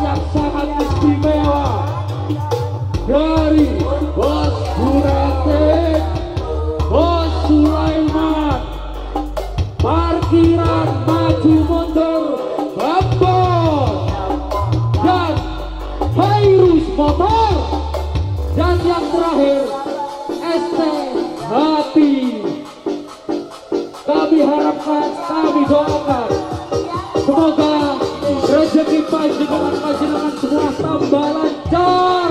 yang sangat istimewa dari Bos Buratin, Bos Sulaiman, parkiran maju mundur Bambon dan Virus Motor. Dan yang terakhir ST Hati. Kami harapkan, kami doakan. Semoga rezeki panjenengan panjenengan semua tambah lancar